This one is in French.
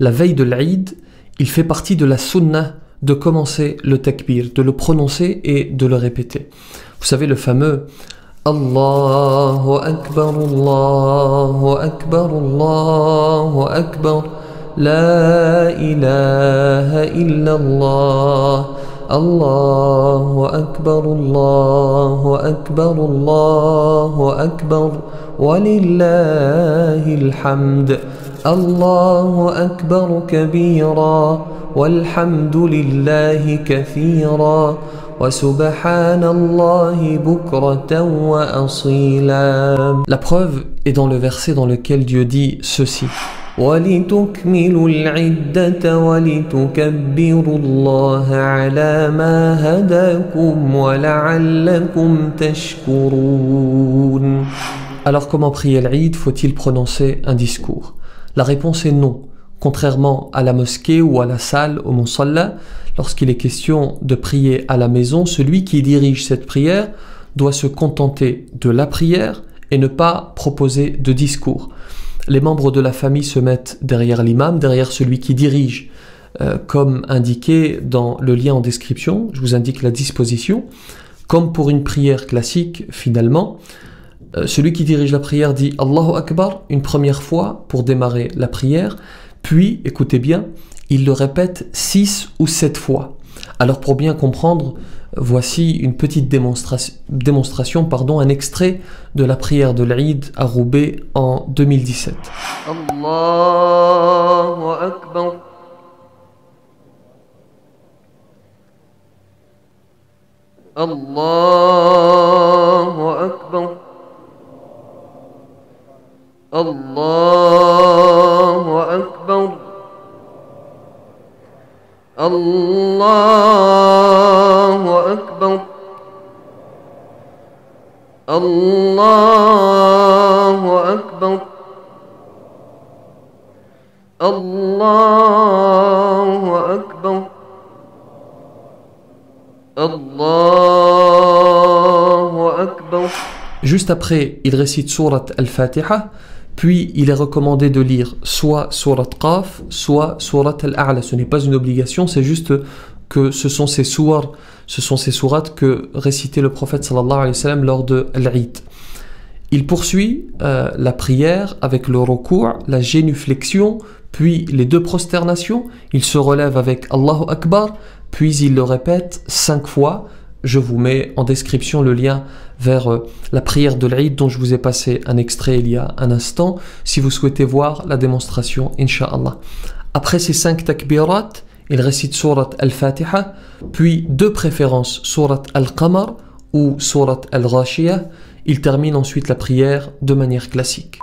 La veille de l'Aïd, il fait partie de la sunnah de commencer le takbir, de le prononcer et de le répéter. Vous savez le fameux Allahu Akbar, Allahu Akbar, Allahu Akbar, La ilaha illallah, Allahu Akbar, Allahu Akbar, Allahu Akbar, Walillahi alhamd, Allahu Akbar kabira, والحمد لله كثيرا وسبحان الله بكرة وأصيلا La preuve est dans le verset dans lequel Dieu dit ceci ولتكملوا العدة ولتكبروا الله على ما هداكم ولعلكم تشكرون Alors comment prier l'Eid Faut-il prononcer un discours La réponse est non. Contrairement à la mosquée ou à la salle au Monsalla, lorsqu'il est question de prier à la maison, celui qui dirige cette prière doit se contenter de la prière et ne pas proposer de discours. Les membres de la famille se mettent derrière l'imam, derrière celui qui dirige, euh, comme indiqué dans le lien en description, je vous indique la disposition. Comme pour une prière classique, finalement, euh, celui qui dirige la prière dit Allahu Akbar une première fois pour démarrer la prière, puis, écoutez bien, il le répète six ou sept fois. Alors pour bien comprendre, voici une petite démonstration, pardon, un extrait de la prière de l'Aïd à Roubaix en 2017. Allahu Akbar. Akbar. Allahu Akbar. Allahu Akbar. Allahu Akbar. Allahu Akbar. Allahu Akbar. Juste après, il récite Surat Al-Fatiha puis il est recommandé de lire soit Surat Qaf, soit Surat Al-A'la. Ce n'est pas une obligation, c'est juste que ce sont ces sourates, que récitait le prophète sallallahu alayhi sallam lors de l'Eid. Il poursuit euh, la prière avec le recours, la génuflexion, puis les deux prosternations. Il se relève avec Allahu Akbar, puis il le répète cinq fois je vous mets en description le lien vers euh, la prière de l'Aïd dont je vous ai passé un extrait il y a un instant, si vous souhaitez voir la démonstration, inshallah. Après ces cinq takbirat, il récite surat al-Fatiha, puis de préférence surat al-Qamar ou surat al-Rashiyah. Il termine ensuite la prière de manière classique.